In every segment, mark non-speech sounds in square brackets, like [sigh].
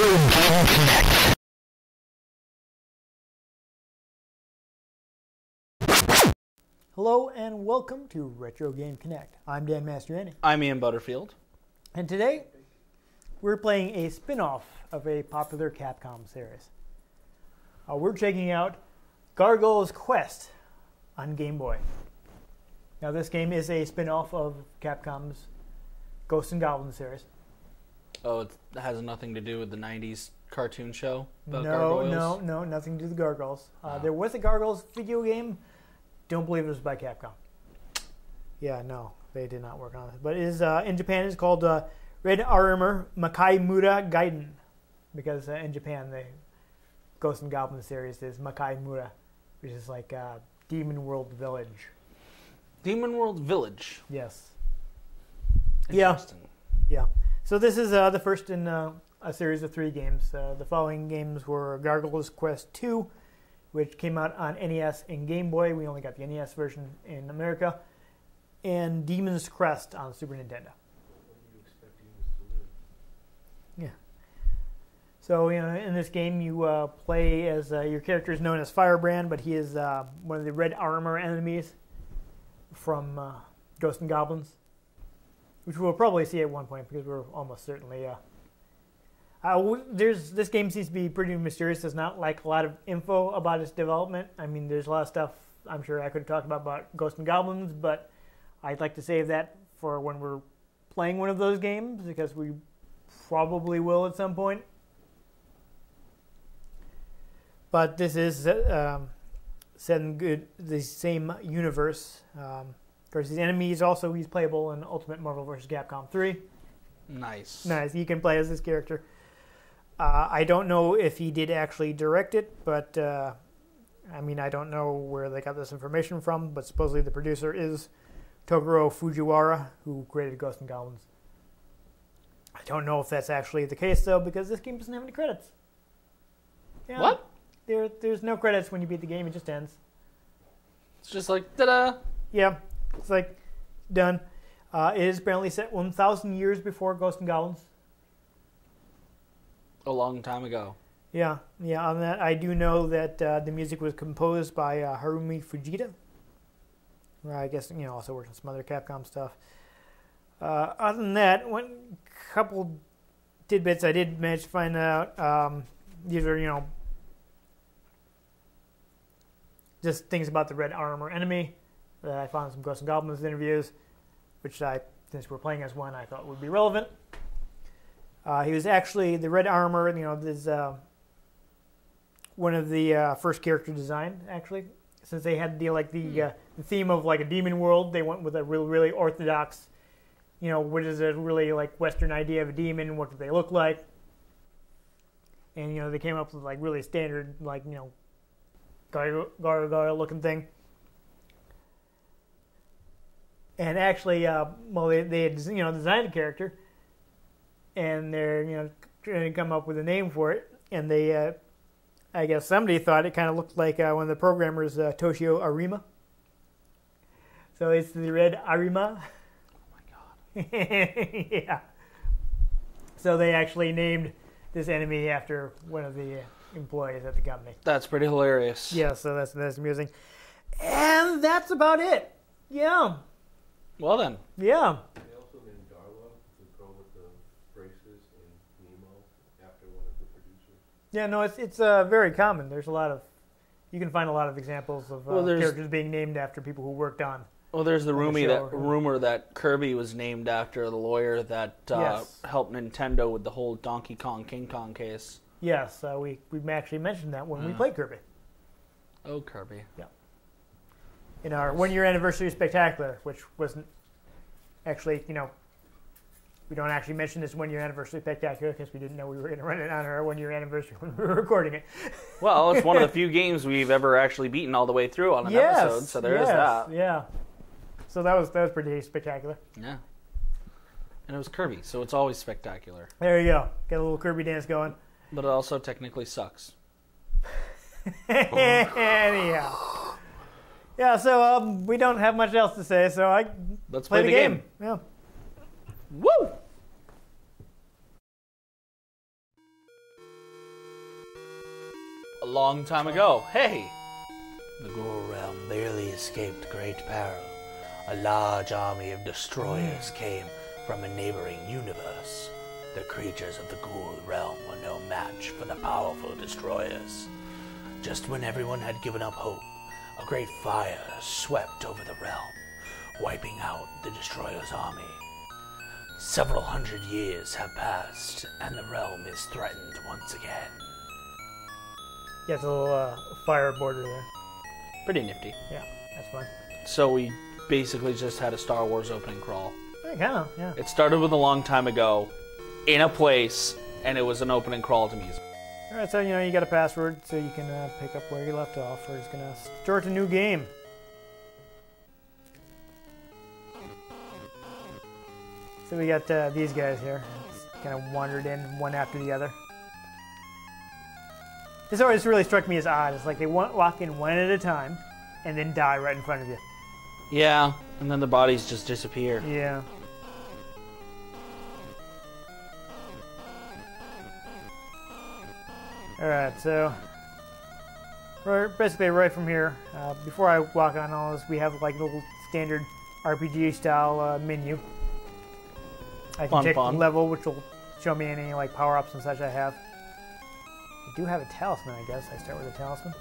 Retro Game Connect. Hello and welcome to Retro Game Connect. I'm Dan Mastriani, I'm Ian Butterfield. and today we're playing a spin-off of a popular Capcom series. Uh, we're checking out Gargoyle's Quest on Game Boy. Now, this game is a spin-off of Capcom's Ghosts and Goblins series. Oh, it has nothing to do with the '90s cartoon show about no, gargoyles. no, no, nothing to do with the Gargoyles. Uh, Ah. There was a Gargoyles video game. Don't believe it was by Capcom. Yeah, no, they did not work on it. But it is uh, in Japan. It's called uh, Red Arremer Makai Mura Gaiden, because uh, in Japan the Ghost and Goblin series is Makai Mura, which is like uh, Demon World Village. Demon World Village. Yes. Yeah. Interesting. So this is uh, the first in uh, a series of three games. Uh, the following games were Gargoyles Quest 2, which came out on NES and Game Boy. We only got the NES version in America. And Demon's Crest on Super Nintendo. Yeah. So you know, in this game, you uh, play as uh, your character is known as Firebrand, but he is uh, one of the Red Arremer enemies from uh, Ghosts and Goblins which we'll probably see at one point because we're almost certainly. Uh, uh, there's this game seems to be pretty mysterious. There's not like a lot of info about its development. I mean, there's a lot of stuff I'm sure I could talk about about Ghosts and Goblins, but I'd like to save that for when we're playing one of those games because we probably will at some point. But this is uh, um, set in good the same universe. Um, of course, his enemies also he's playable in Ultimate Marvel vs. Capcom 3. Nice. Nice, you can play as this character. Uh, I don't know if he did actually direct it, but uh, I mean, I don't know where they got this information from, but supposedly the producer is Tokuro Fujiwara, who created Ghosts and Goblins. I don't know if that's actually the case, though, because this game doesn't have any credits. Yeah, What? There, there's no credits when you beat the game, it just ends. It's just like ta-da. Yeah, it's like done. Uh, it is apparently set 1,000 years before Ghosts and Goblins. A long time ago. Yeah, yeah. On that, I do know that uh, the music was composed by uh, Harumi Fujita. Well, I guess you know also worked on some other Capcom stuff. Uh, other than that, one couple tidbits I did manage to find out. Um, these are you know just things about the Red Arremer enemy that I found some Ghosts and Goblins interviews, which I since we're playing as one, I thought would be relevant. Uh, he was actually the Red Arremer. You know, this uh, one of the uh, first character design actually. Since they had the like the, uh, the theme of like a demon world, they went with a real really orthodox. You know, what is a really like Western idea of a demon? What do they look like? And you know, they came up with like really standard like you know, gargoyle, gargoyle looking thing. And actually, uh, well, they, they had you know designed the character, and they're you know trying to come up with a name for it, and they, uh, I guess somebody thought it kind of looked like uh, one of the programmers, uh, Toshio Arima. So it's the red Arima. Oh my god. yeah. So they actually named this enemy after one of the uh, employees at the company. That's pretty hilarious. Yeah, so that's that's amusing, and that's about it. Yeah, Well then. yeah. They also named Darla, the girl with the braces, and Nemo after one of the producers. Yeah, no, it's it's uh, very common. There's a lot of, you can find a lot of examples of uh, Well, characters being named after people who worked on. Well, there's the, On the rumor that rumor that Kirby was named after the lawyer that uh, Yes. helped Nintendo with the whole Donkey Kong King Kong case. Yes, uh, we we actually mentioned that when we Uh. played Kirby Oh, Kirby. In our one year anniversary spectacular, which wasn't actually you know. We don't actually mention this one year anniversary spectacular because we didn't know we were going [laughs] to run it on our one year anniversary when we were recording it. [laughs] Well, it's one of the [laughs] few games we've ever actually beaten all the way through on an yes, episode, so there is yes, that. Yeah. So that was that was pretty spectacular. Yeah. And it was Kirby, so it's always spectacular. There you go. Get a little Kirby dance going. But it also technically sucks. Anyhow. Yeah, so um, we don't have much else to say, so I Let's play, play, the, the game. game. Yeah. Woo! a long time ago. Hey! The Ghoul realm barely escaped great peril. A large army of destroyers came from a neighboring universe. The creatures of the Ghoul realm were no match for the powerful destroyers. Just when everyone had given up hope, a great fire swept over the realm, wiping out the destroyer's army. Several hundred years have passed, and the realm is threatened once again. Yeah, it's a little uh, fire border there. Pretty nifty. Yeah, that's fun. So we basically just had a Star Wars opening crawl. Yeah, kind of, yeah. It started with a long time ago, in a place, and it was an opening crawl to music. All right, so you know you got a password, so you can uh, pick up where you left off. We're just gonna start a new game. So we got uh, these guys here, kind of wandered in one after the other. This always really struck me as odd. It's like they walk in one at a time, and then die right in front of you. Yeah, and then the bodies just disappear. Yeah. Alright, so we're basically right from here. Uh, before I walk on all this, we have like a little standard RPG style uh, menu. I can check fun. level, which will show me any like power ups and such I have. I do have a talisman, I guess. I start with a talisman.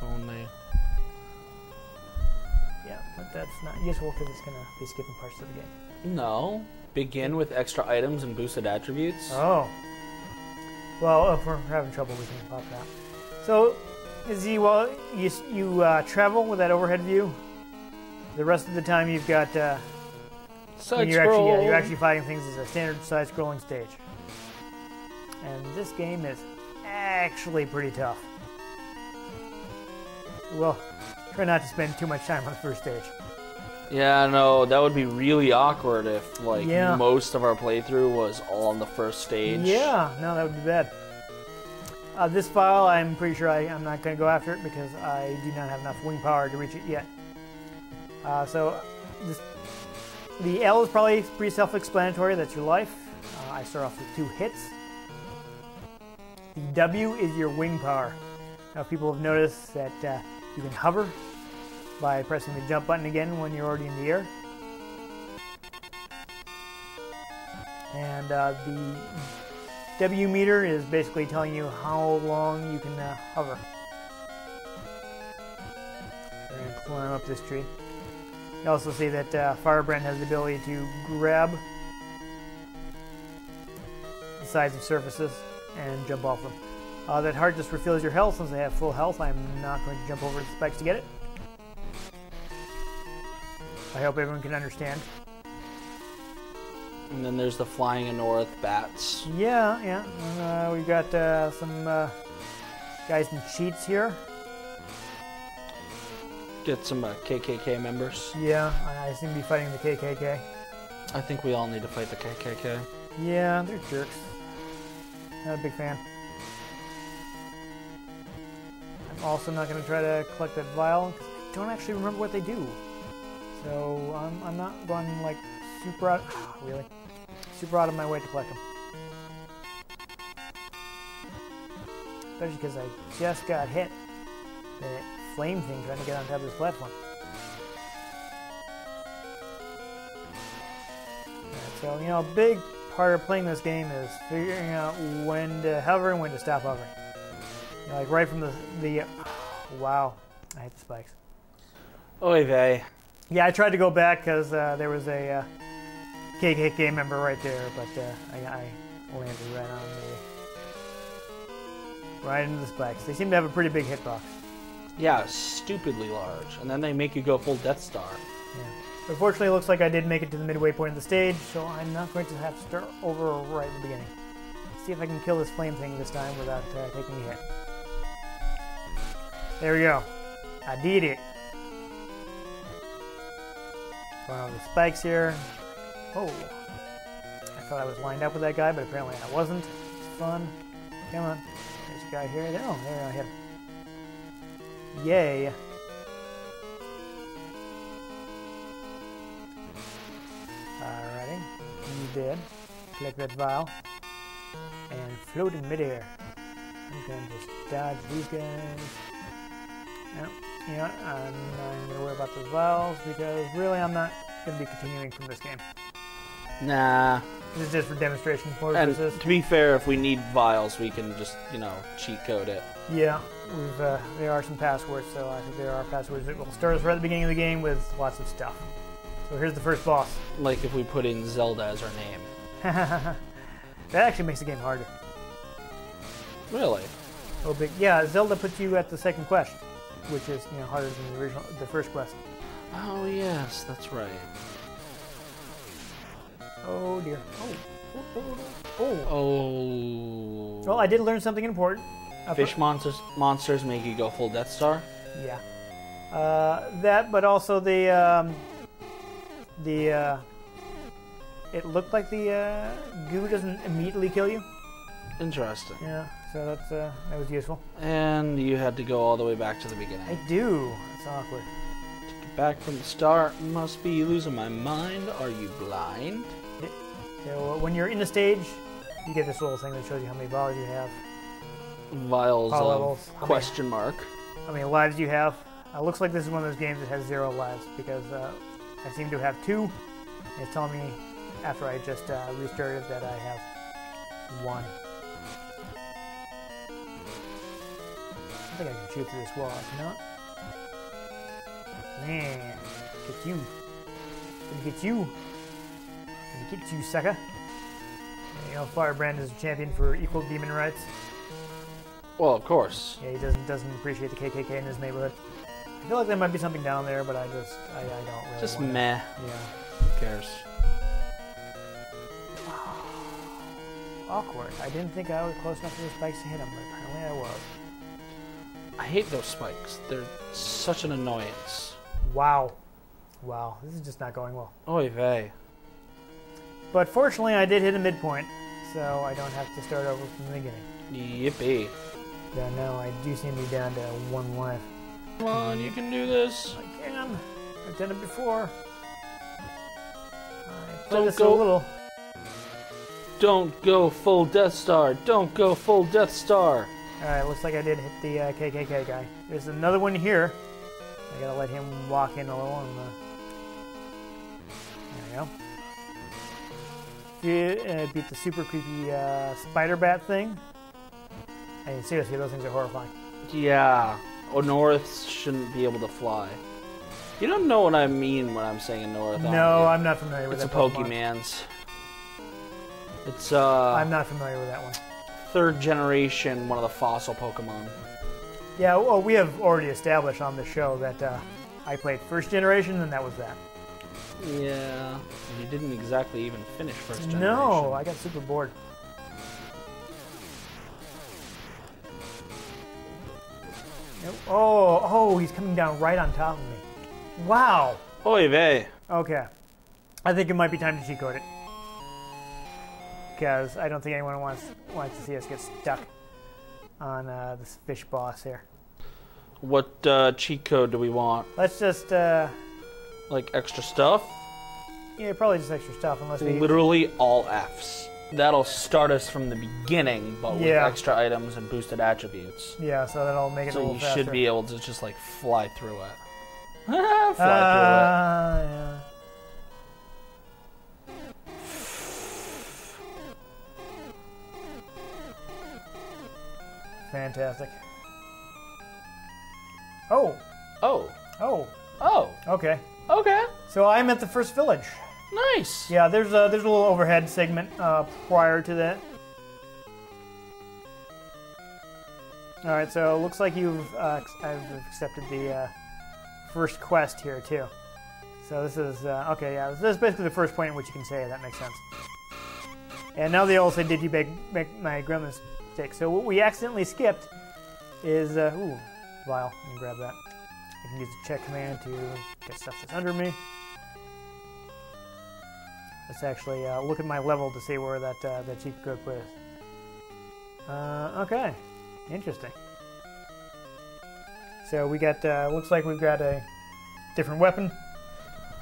Phone me. Yeah, but that's not useful because it's gonna be skipping parts of the game. No. Begin with extra items and boosted attributes. Oh. Well, if we're having trouble, we can pop that. So, Izzy, well, you, you uh, travel with that overhead view. The rest of the time, you've got uh, Side you're actually yeah, you're actually fighting things as a standard side scrolling stage. And this game is actually pretty tough. Well, try not to spend too much time on the first stage. Yeah, no, that would be really awkward if like Yeah. most of our playthrough was all on the first stage. Yeah, no, that would be bad. Uh, this file, I'm pretty sure I, I'm not going to go after it because I do not have enough wing power to reach it yet. Uh, so, this, the L is probably pretty self-explanatory. That's your life. Uh, I start off with two hits. The W is your wing power. Now, people have noticed that uh, you can hover by pressing the jump button again when you're already in the air. And uh, the W meter is basically telling you how long you can uh, hover. We're going to climb up this tree. You also see that uh, Firebrand has the ability to grab the sides of surfaces and jump off them. Uh, that heart just refills your health. Since I have full health, I'm not going to jump over the spikes to get it. I hope everyone can understand. And then there's the flying in north bats. Yeah, yeah. Uh, we've got uh, some uh, guys in cheats here. Get some uh, KKK members. Yeah, I, I seem to be fighting the KKK. I think we all need to fight the KKK. Yeah, they're jerks. Not a big fan. I'm also not going to try to collect that vial because I don't actually remember what they do. So I'm, I'm not going like super out. [sighs] really? Super out of my way to collect them. Especially because I just got hit. That flame thing trying to get on top of this platform. So, you know, a big part of playing this game is figuring out when to hover and when to stop hovering. You know, like right from the, the [sighs] wow, I hate the spikes. Oy vey. Yeah, I tried to go back because uh, there was a uh, KKK member right there, but uh, I, I landed right on the right into the spikes. They seem to have a pretty big hitbox. Yeah, stupidly large. And then they make you go full Death Star. Yeah. Unfortunately, it looks like I did make it to the midway point of the stage, so I'm not going to have to start over right at the beginning. see if I can kill this flame thing this time without uh, taking a hit. There we go. I did it. Over the spikes here. Oh. I thought I was lined up with that guy, but apparently I wasn't. It's fun. Come on. There's a guy here. Oh, there I hit him. Yay. Alrighty, you did. Collect that vial and float in midair. I'm gonna just dodge these guys. No, you know what? I'm not gonna worry about those vials because really I'm not gonna be continuing from this game. Nah. This is just for demonstration And purposes. to be fair, if we need vials, we can just, you know, cheat code it. Yeah, we've uh, there are some passwords, so I think there are passwords that will start us right at the beginning of the game with lots of stuff. So here's the first boss. Like if we put in Zelda as our name. [laughs] that actually makes the game harder. Really? Oh, big yeah. Zelda puts you at the second quest, which is you know harder than the original, the first quest. Oh, yes, that's right. Oh dear. Oh. Oh. oh. Well, I did learn something important. Uh, Fish monsters monsters make you go full Death Star? Yeah. Uh, that, but also the um, the uh, it looked like the uh, goo doesn't immediately kill you. Interesting. Yeah, so that's uh, that was useful. And you had to go all the way back to the beginning. I do. It's awkward. Get back from the start. Must be losing my mind. Are you blind? So uh, when you're in the stage, you get this little thing that shows you how many vials you have, Vials Power of levels. How many- question mark. how many lives you have. Uh, looks like this is one of those games that has zero lives because uh, I seem to have two. It's telling me after I just uh, restarted that I have one. I think I can shoot through this wall. I cannot. Man, get you. Gonna get you. Gonna get you, sucker. You know, Firebrand is a champion for equal demon rights. Well, of course. Yeah, he doesn't doesn't appreciate the KKK in his neighborhood. I feel like there might be something down there, but I just I, I don't really. Just meh. Yeah. Who cares? [sighs] Awkward. I didn't think I was close enough to the spikes to hit him, but apparently I was. I hate those spikes. They're such an annoyance. Wow. Wow. This is just not going well. Oy vey. But fortunately, I did hit a midpoint, so I don't have to start over from the beginning. Yippee. Yeah, now I do seem to be down to one life. Come on, you can do this. I can. I've done it before. I Don't go- a little. Don't go full Death Star. Don't go full Death Star. Alright, looks like I did hit the uh, KKK guy. There's another one here. I gotta let him walk in a little and. Uh, there we go. You uh, beat the super creepy uh, spider bat thing. I mean, seriously, those things are horrifying. Yeah. Anoriths shouldn't be able to fly. You don't know what I mean when I'm saying Anorith. No? I'm not familiar with It's a that Pokemon. Pokemans. It's uh I'm not familiar with that one. Third generation, one of the fossil Pokemon. Yeah, well, we have already established on the show that uh, I played first generation, and that was that. Yeah. And you didn't exactly even finish first generation. No, I got super bored. Oh, oh, he's coming down right on top of me. Wow. Oy vey. Okay. I think it might be time to cheat code it. Because I don't think anyone wants wants to see us get stuck on uh, this fish boss here. What uh, cheat code do we want? Let's just, uh, Like extra stuff? yeah, probably just extra stuff, unless we. Literally all Fs. That'll start us from the beginning, but with Yeah. extra items and boosted attributes. Yeah, so that'll make it a So little you faster. should be able to just like fly through it. [laughs] fly Uh, yeah. Fantastic. Oh. Oh. oh, Oh. okay. Okay. So I'm at the first village. Nice. Yeah, there's a there's a little overhead segment uh, prior to that. All right, so it looks like you've uh, I've accepted the uh, first quest here too. So this is uh, okay. Yeah, this is basically the first point in which you can say. That makes sense. And now they all say, "Did you make, make my grandma's mistake?" So what we accidentally skipped is uh, ooh, vial. Let me grab that. I can use the check command to get stuff that's under me. Let's actually uh, look at my level to see where that uh, that cheat code put us. Uh, okay, interesting. So we got uh, looks like we've got a different weapon,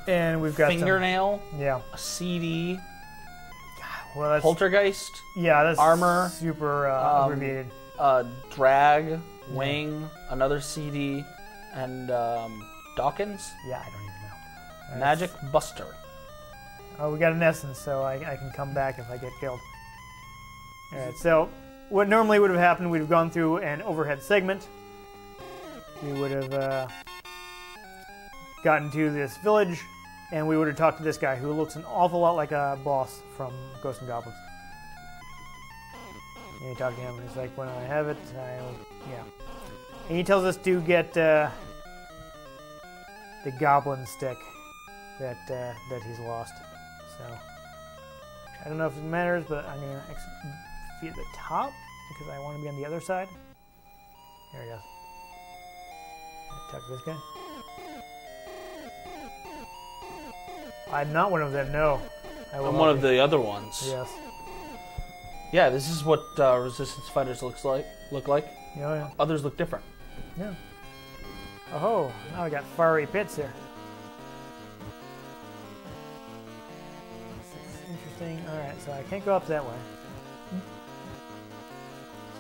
and we've got some- Fingernail, yeah, a CD, well that's poltergeist, yeah that's armor, super uh, um, abbreviated. uh, Drag, Wing, another CD, and um, Dawkins. Yeah, I don't even know. Uh, Magic Buster. Oh, we got an essence, so I, I can come back if I get killed. Alright, so what normally would have happened, we'd have gone through an overhead segment. We would have uh, gotten to this village, and we would have talked to this guy who looks an awful lot like a boss from Ghosts and Goblins. And you talk to him, and he's like, when I have it, I'll. Yeah. And he tells us to get uh, the goblin stick that uh, that he's lost. So I don't know if it matters, but I'm gonna exit via the top because I want to be on the other side. There he goes. Talk to this guy. I'm not one of them. No, I I'm not one of be. the other ones. Yes. Yeah, this is what uh, resistance fighters looks like. Look like. Yeah, yeah. Others look different. Yeah. Oh, now I got fiery pits here. Interesting. Alright, so I can't go up that way.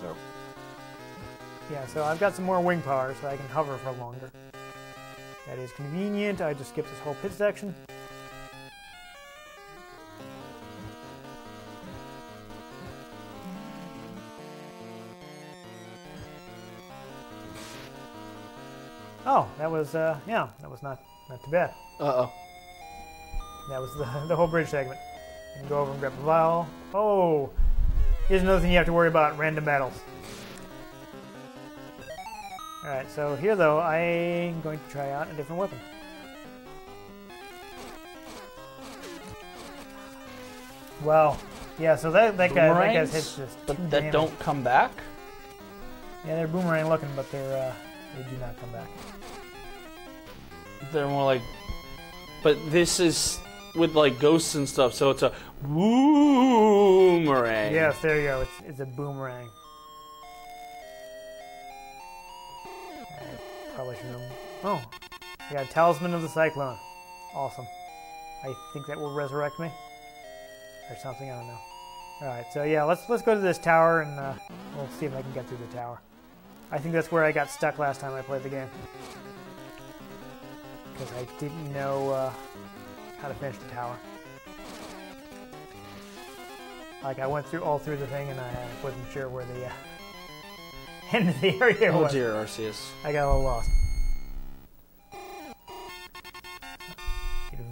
So, yeah, so I've got some more wing power, so I can hover for longer. That is convenient. I just skipped this whole pit section. Oh, that was, uh, yeah, that was not, not too bad. Uh oh. That was the, [laughs] the whole bridge segment. You can go over and grab a vial. Oh, here's another thing you have to worry about, random battles. Alright, so here though, I'm going to try out a different weapon. Wow. Yeah, so that, that guy that guy's hits just. But that damage. don't come back. Yeah, they're boomerang looking, but they're uh, they do not come back. They're more like. But this is with like ghosts and stuff, so it's a boomerang. Yes, there you go. It's, it's a boomerang. I probably should have. Oh, I got a talisman of the cyclone. Awesome. I think that will resurrect me, or something. I don't know. All right, so yeah, let's let's go to this tower and uh, we'll see if I can get through the tower. I think that's where I got stuck last time I played the game because I didn't know uh, how to finish the tower. Like I went through all through the thing and I wasn't sure where the uh, [laughs] end of the area Oh was. dear, Arceus. I got a little lost.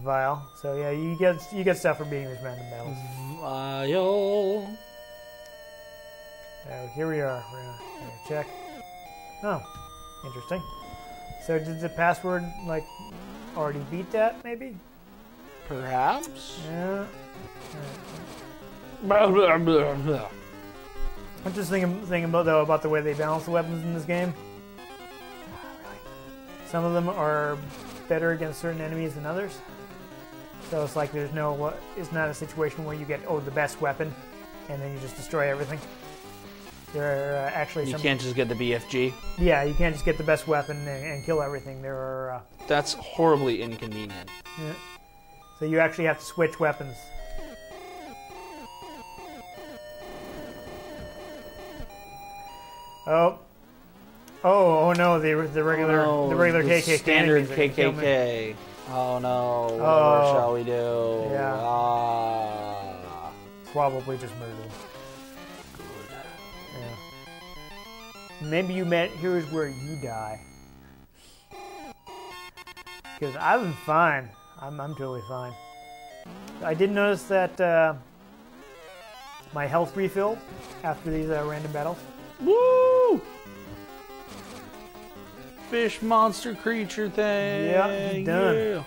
Vial. So yeah, you get you get stuff for beating these random battles. Vial. So here we are. We're gonna, we're gonna check. Oh, interesting. So did the password like already beat that? Maybe. Perhaps. Yeah. I'm just thinking, thinking about though about the way they balance the weapons in this game. Some of them are better against certain enemies than others. So it's like there's no, what- it's not a situation where you get oh the best weapon, and then you just destroy everything. There are uh, actually You some. can't just get the BFG. Yeah, you can't just get the best weapon and, and kill everything. There are. Uh, That's horribly inconvenient. yeah. So you actually have to switch weapons. Oh. Oh, oh no, the, the regular Oh, the regular the KKK Standard enemies that can kill me. KKK. Oh no. What Oh. shall we do? Yeah. Ah. Probably just murder Maybe you met here's where you die. Because I've been fine. I'm, I'm totally fine. I did notice that uh, my health refilled after these uh, random battles. Woo! Fish monster creature thing. Yeah, done. Yeah.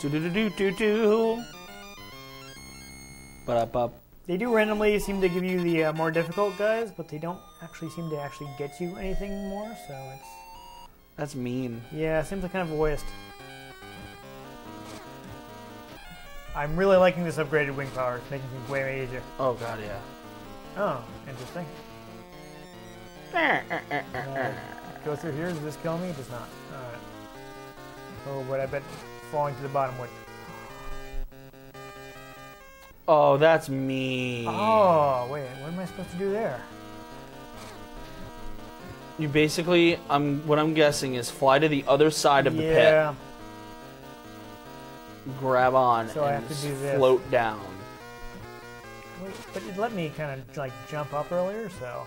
Do do do do do do. But up up. They do randomly seem to give you the uh, more difficult guys, but they don't actually seem to actually get you anything more. So it's That's mean. yeah, it seems like kind of a waste. I'm really liking this upgraded wing power. It's making things way easier. Oh god, yeah. Oh, interesting. [laughs] Uh, go through here. Does this kill me? It does not. Alright. Oh, but I bet falling to the bottom would. Oh, that's me. Oh, wait. What am I supposed to do there? You basically, I'm what I'm guessing is fly to the other side of the pit, yeah. grab on, So I and have to do this. float down. Wait, but it let me kind of like jump up earlier, so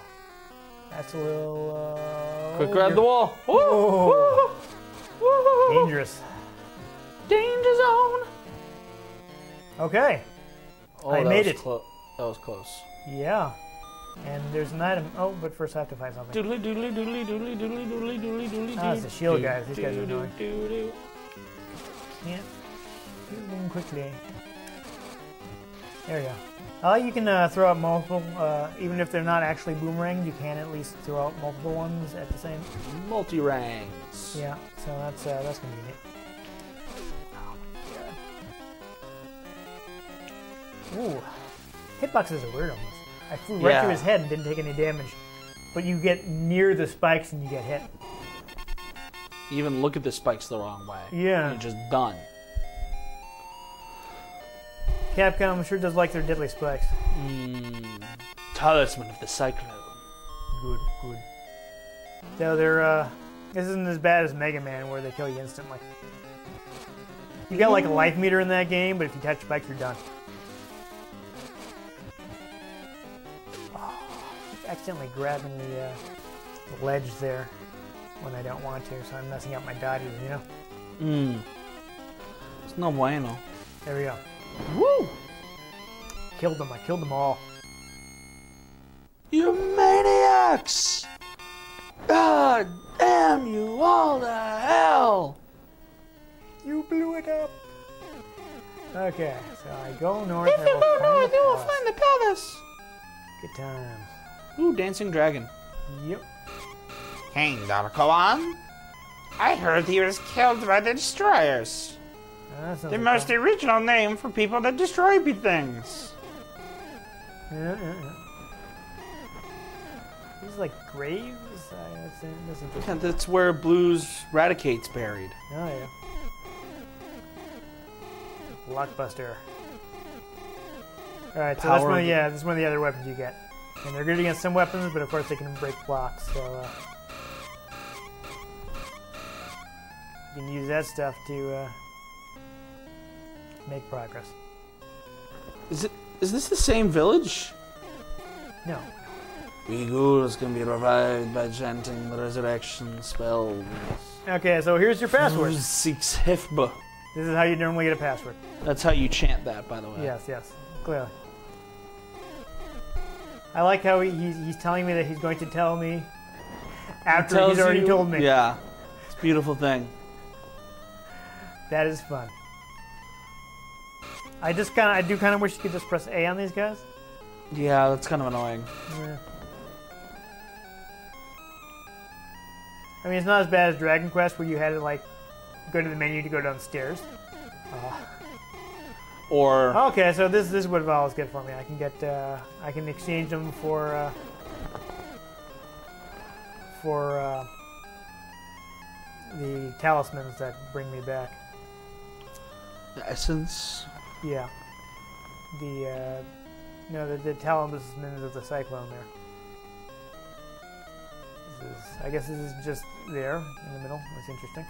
that's a little. Uh, Quick, oh, grab the wall. Woo! Woo! Woo! Dangerous. Danger zone. Okay. Oh, I made it. that was close. Yeah. And there's an item. Oh, but first I have to find something. Doodly doodly doodly doodly doodly doodly doodly doodly. Ah, it's the shield guys. These guys are doo, annoying. doo, doo. Can't do them quickly. There we go. I like you can uh, throw out multiple, uh, even if they're not actually boomerangs, you can at least throw out multiple ones at the same. Multi rangs. Yeah, so that's uh, that's convenient. Ooh, hitboxes are weird on this. I flew right Yeah. through his head and didn't take any damage, but you get near the spikes and you get hit. You even look at the spikes the wrong way. Yeah. You're just done. Capcom sure does like their deadly spikes. Mm. Talisman of the Cyclone. Good, good. So they're uh, this isn't as bad as Mega Man where they kill you instantly. You got like a life meter in that game, but if you touch spikes, you're done. Accidentally grabbing the, uh, the ledge there when I don't want to, so I'm messing up my dodges, you know? Mm. It's no bueno. There we go. Woo! Killed them. I killed them all. You maniacs! God damn you all to hell! You blew it up. Okay, so I go north. If you go north, you will find the palace! Good times. Ooh, dancing dragon. Yep. King Darkoan? I heard he was killed by the destroyers. That The like most fun. original name for people that destroy things. Yeah, yeah, yeah. These like graves. Uh, that's, that's interesting. Yeah, that's where Blue's Radicate's buried. Oh yeah. Blockbuster. All right, so that's one. Of, of- yeah, this is one of the other weapons you get, and they're good against some weapons, but of course they can break blocks. So uh, you can use that stuff to uh, make progress. Is it? Is this the same village? No, We ghouls can be revived by chanting the resurrection spell. Okay, so here's your password. Seeks Hifba. This is how you normally get a password. That's how you chant that, by the way. Yes, yes, clearly. I like how he, he's, he's telling me that he's going to tell me after Tells he's already you- told me. Yeah. It's a beautiful thing. That is fun. I just kind of, I do kind of wish you could just press A on these guys. Yeah, that's kind of annoying. Yeah. I mean, it's not as bad as Dragon Quest where you had to like go to the menu to go downstairs. Or Okay, so this this would always good for me. I can get uh, I can exchange them for uh, for uh, the talismans that bring me back. the essence. Yeah, the uh, no the, the talismans of the cyclone there. This is, I guess this is just there in the middle. That's interesting.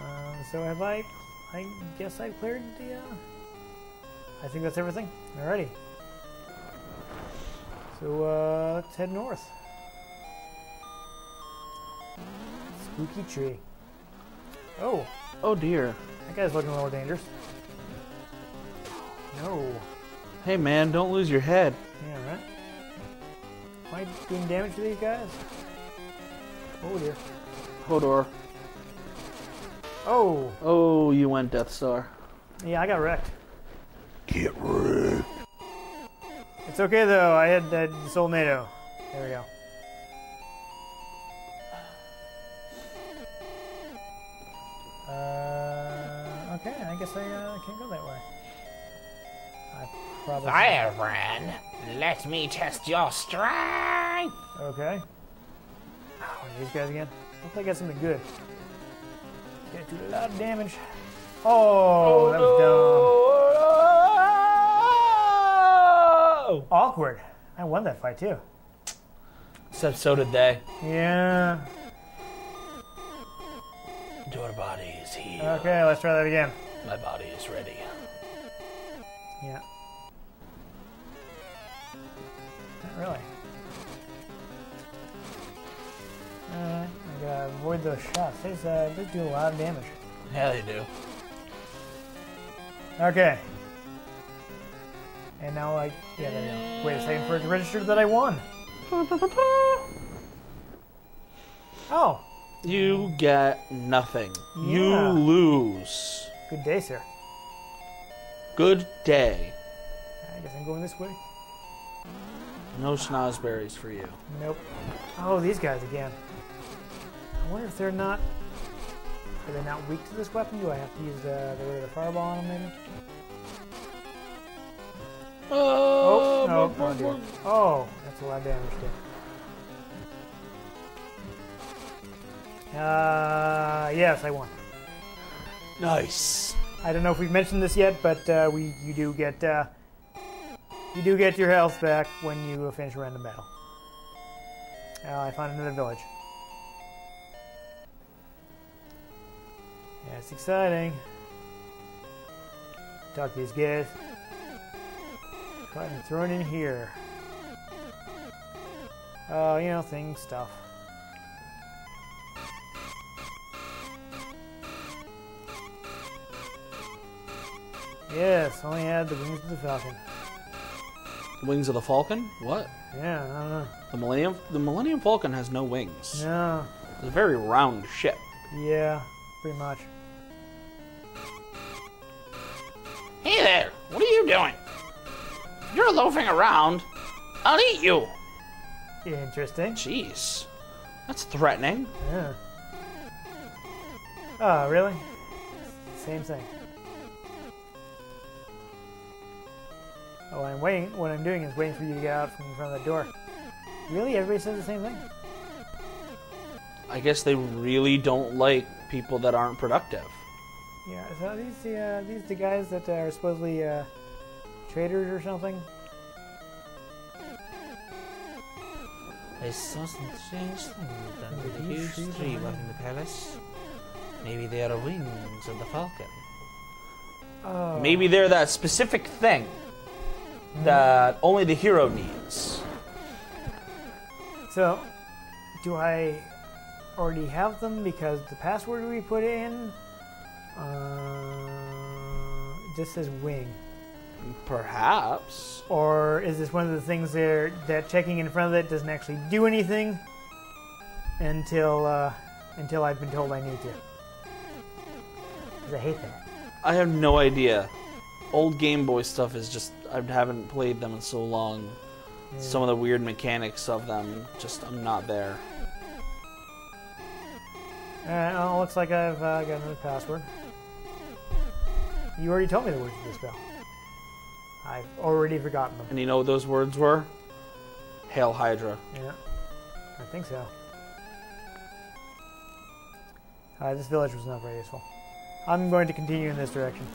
Um, so have I? I guess I cleared the. Uh, I think that's everything. Alrighty. So uh, let's head north. Spooky tree. Oh, Oh dear. that guy's looking a little dangerous. No. Hey man, don't lose your head. Yeah, right. Am I doing damage to these guys? Oh dear. Hodor. Oh, Oh, you went Death Star. yeah, I got wrecked. Get wrecked. It's okay though. I had that Soul NATO. There we go. Uh, okay, I guess I uh, can't go that way. I probably. Firebrand, let me test your strength. Okay. Oh, these guys again. Hopefully I got something good. Gonna do a lot of damage. Oh, that was dumb. awkward. I won that fight too. Except so did they. Yeah. Your body is healed. Okay, let's try that again. My body is ready. Yeah. Not really. Alright, Gotta avoid those shots. These uh, they do a lot of damage. Yeah, they do. Okay. And now I yeah, there. Wait a second for it to register that I won. [laughs] Oh, You get nothing. You lose. good day, sir. Good day. I guess I'm going this way. No snozberries for you. Nope. Oh, these guys again. I wonder if they're not. Are they not weak to this weapon? Do I have to use uh, the regular fireball on them, maybe? Oh, no. Oh. Oh, that's a lot of damage, too. Uh, yes, I won. Nice. I don't know if we've mentioned this yet, but uh, we you do get uh, you do get your health back when you finish a random battle. Uh, I found another village. Yeah, it's exciting. Talk to these guys. Ahead and throw it in here. Oh, you know, things, stuff. Yes, only had the wings of the falcon. The Wings of the Falcon? What? Yeah, I don't know. The Millennium the Millennium Falcon has no wings. No, It's a very round ship. yeah, pretty much. Doing? You're loafing around, I'll eat you. Interesting. Jeez. That's threatening. Yeah. Oh, really? Same thing. Oh, I'm waiting. What I'm doing is waiting for you to get out from in front of the door. Really? Everybody says the same thing? I guess they really don't like people that aren't productive. Yeah. So these the uh, these the guys that are supposedly uh, traders or something? I saw some strange things under the huge tree behind the palace. Maybe they are wings of the falcon. Oh. Maybe they're that specific thing that only the hero needs. So, do I already have them because the password we put in uh, just says wing? Perhaps. Or is this one of the things there that checking in front of it doesn't actually do anything until uh, until I've been told I need to? 'Cause I hate that. I have no idea. Old Game Boy stuff is just I haven't played them in so long. Some of the weird mechanics of them, just I'm not there. Alright, well, looks like I've uh, got another password. You already told me the words of the spell. I've already forgotten them. And you know what those words were? Hail Hydra. Yeah, I think so. Uh, this village was not very useful. I'm going to continue in this direction.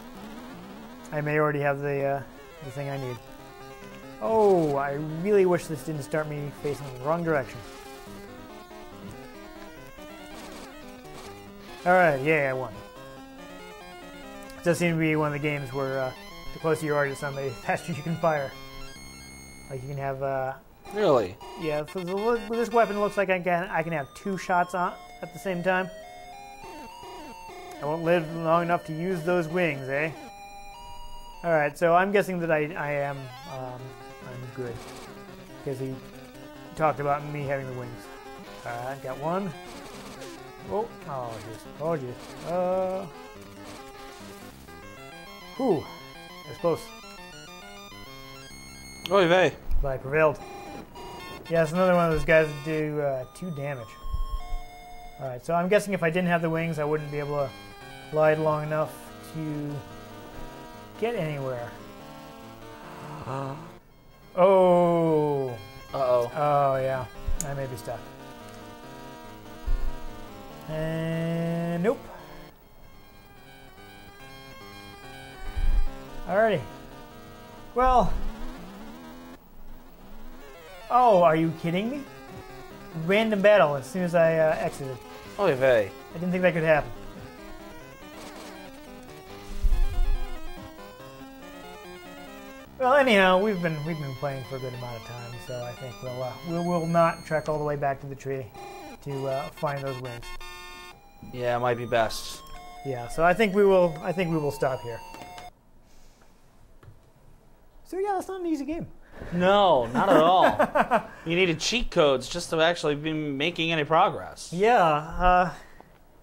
I may already have the uh, the thing I need. Oh, I really wish this didn't start me facing the wrong direction. Alright, yeah, I won. It does seem to be one of the games where uh, the closer you are to somebody, the faster you can fire. Like you can have uh, Really? yeah, so the, this weapon looks like I can I can have two shots on at the same time. I won't live long enough to use those wings, eh? All right, so I'm guessing that I I am um, I'm good because he talked about me having the wings. All right, got one. Oh, oh jeez, oh jeez. Uh, whew, that's close. Oy vey. but I prevailed. Yeah, it's another one of those guys that do uh, two damage. Alright, so I'm guessing if I didn't have the wings, I wouldn't be able to glide long enough to get anywhere. Oh, Uh oh. oh yeah, I may be stuck. And nope. Alrighty. Well, Oh, are you kidding me? Random battle as soon as I uh, exited. Oy vey. I didn't think that could happen. Well, anyhow, we've been we've been playing for a good amount of time, so I think we'll uh, we'll, we'll not trek all the way back to the tree to uh, find those wings. Yeah, it might be best. Yeah, so I think we will I think we will stop here. So yeah, that's not an easy game. No, not at all. [laughs] you needed cheat codes just to actually be making any progress. Yeah, uh,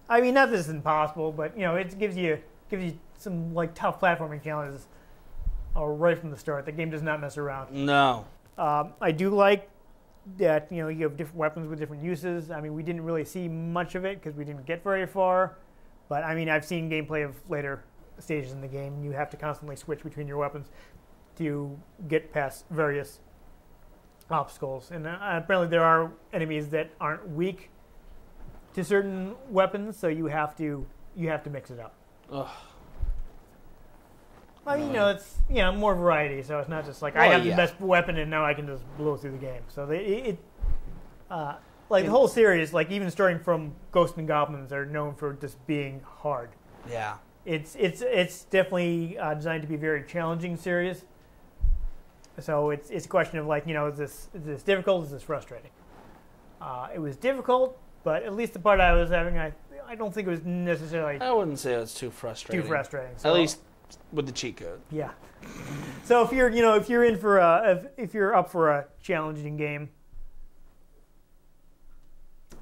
I mean, not that it's impossible, but you know, it gives you gives you some like tough platforming challenges uh, right from the start. The game does not mess around. No. Um, I do like that you know you have different weapons with different uses. I mean, we didn't really see much of it because we didn't get very far. But I mean, I've seen gameplay of later stages in the game. You have to constantly switch between your weapons to get past various obstacles. And uh, apparently, there are enemies that aren't weak to certain weapons, so you have to you have to mix it up. Ugh. I mean, you know, it's you know more variety, so it's not just like I Well, have yeah. the best weapon and now I can just blow through the game. So they, it, it uh, like the whole series, like even starting from Ghosts 'n Goblins, are known for just being hard. Yeah. It's it's it's definitely uh, designed to be a very challenging series. So it's it's a question of like you know is this is this difficult? Is this frustrating? Uh, it was difficult, but at least the part I was having, I I don't think it was necessarily I wouldn't say it's too frustrating. too frustrating. So, At least with the cheat code. yeah. So if you're you know if you're in for a if, if you're up for a challenging game,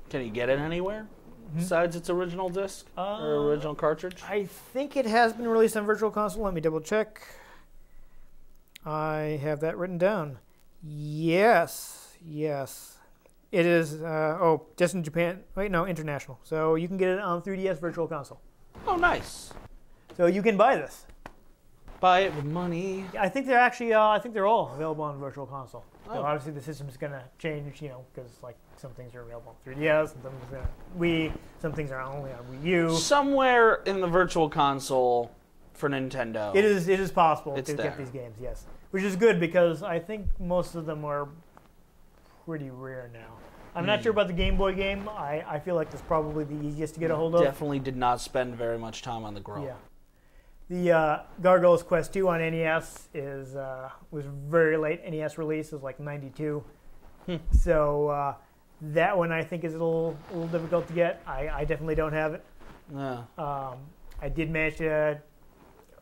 Can you get it anywhere besides its original disc Uh, or original cartridge? I think it has been released on Virtual Console. Let me double check. I have that written down. Yes, yes. It is, uh, oh, just in Japan. Wait, no, international. So you can get it on 3DS Virtual Console. Oh, nice. So you can buy this. Buy it with money. I think they're actually, uh, I think they're all available on Virtual Console. So Oh. obviously the system's going to change, you know, because like some things are available on 3DS, some things are on Wii, some things are only on Wii U. Somewhere in the virtual console for Nintendo. It is it is possible It's to there. get these games, yes. Which is good because I think most of them are pretty rare now. I'm not Hmm. sure about the Game Boy game. I, I feel like that's probably the easiest to get a hold of. Definitely did not spend very much time on the grill. Yeah. The uh, Gargoyle's Quest 2 on NES is uh, was very late NES release. It was like 92. Hmm. So uh, that one I think is a little, a little difficult to get. I, I definitely don't have it. Yeah. Um, I did manage to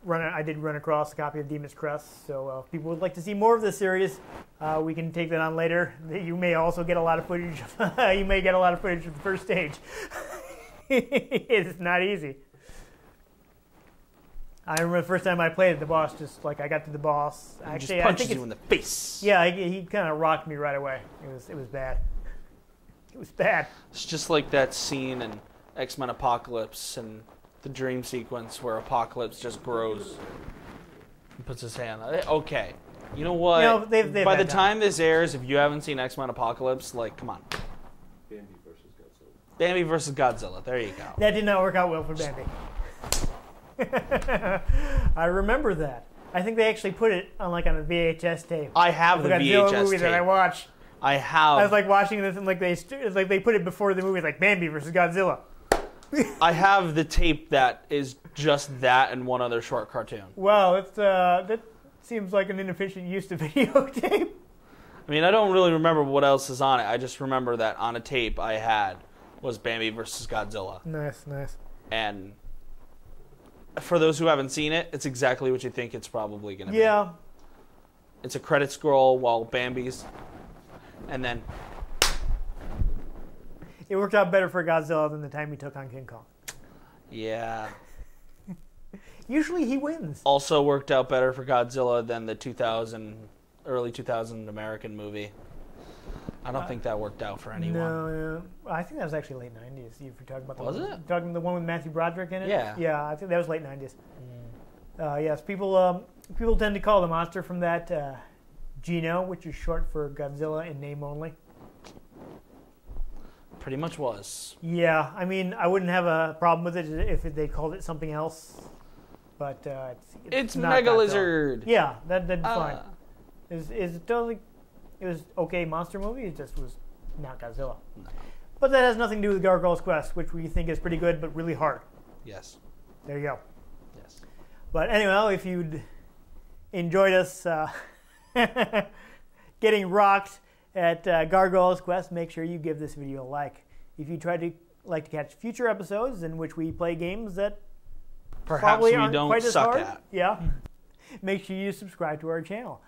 run. I did run across a copy of Demon's Crest. So uh, if people would like to see more of this series, uh, we can take that on later. You may also get a lot of footage. [laughs] you may get a lot of footage of the first stage. [laughs] it's not easy. I remember the first time I played it, the boss just like I got to the boss. He Actually, just I punches think you in the face. yeah, he, he kind of rocked me right away. It was it was bad. It was bad. It's just like that scene in X Men Apocalypse and the dream sequence where Apocalypse just grows and puts his hand. on it. Okay, you know what? You know, they've- they've By the had time this airs, if you haven't seen X Men Apocalypse, like, come on, Bambi versus Godzilla. Bambi versus Godzilla. There you go. That did not work out well for Bambi. [laughs] I remember that. I think they actually put it on like on a VHS tape. I have the the Godzilla VHS movie that I tape. watched. I have. I was like watching this and like they st- like they put it before the movie, like Bambi versus Godzilla. [laughs] I have the tape that is just that and one other short cartoon. Wow, it's uh, that seems like an inefficient use of [laughs] videotape. I mean, I don't really remember what else is on it. I just remember that on a tape I had was Bambi versus Godzilla. Nice, nice. And for those who haven't seen it, it's exactly what you think it's probably going to be. Yeah, It's a credit scroll while Bambi's. And then, it worked out better for Godzilla than the time he took on King Kong. yeah. [laughs] Usually he wins. Also worked out better for Godzilla than the 2000, early 2000 American movie. I don't think that worked out for anyone. No, no, I think that was actually late '90s. If you're talking about the Was one, it? talking the one with Matthew Broderick in it. Yeah. yeah, I think that was late '90s. Uh, yes, people um, people tend to call the monster from that uh, GINO, which is short for Godzilla in name only. Pretty much was. Yeah, I mean, I wouldn't have a problem with it if they called it something else, but uh, it's It's not Mega Godzilla. Lizard. Yeah, that that'd be Uh, fine. Is is totally It was okay monster movie. It just was not Godzilla. But that has nothing to do with Gargoyle's Quest, which we think is pretty good but really hard. Yes. There you go. Yes. But anyway, if you'd enjoyed us uh, [laughs] getting rocked at uh, Gargoyle's Quest, make sure you give this video a like. If you try to like to catch future episodes in which we play games that Perhaps probably we aren't don't quite as hard, at. yeah, [laughs] make sure you subscribe to our channel.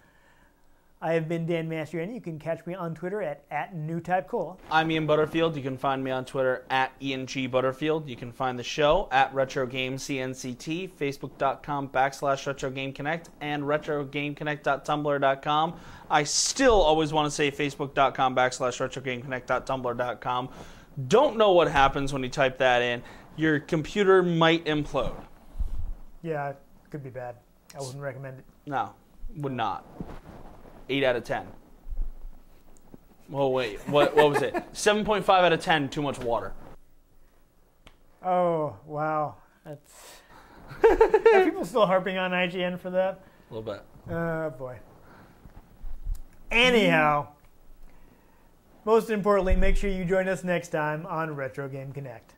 I have been Dan Mastriani. You can catch me on Twitter at, at NewTypeCool. I'm Ian Butterfield. You can find me on Twitter at Ian G Butterfield. You can find the show at Retro Game CNCT, Facebook.com backslash Retro Game Connect, and RetroGameConnect.tumblr.com. I still always want to say Facebook.com backslash RetroGameConnect.tumblr.com. Don't know what happens when you type that in. Your computer might implode. Yeah, it could be bad. I wouldn't recommend it. No, would not. Eight out of ten. Oh wait, what what was it? [laughs] Seven point five out of ten. Too much water. Oh, wow. That's. [laughs] Are people still harping on IGN for that? A little bit. Oh, boy. Anyhow, most importantly, make sure you join us next time on Retro Game Connect.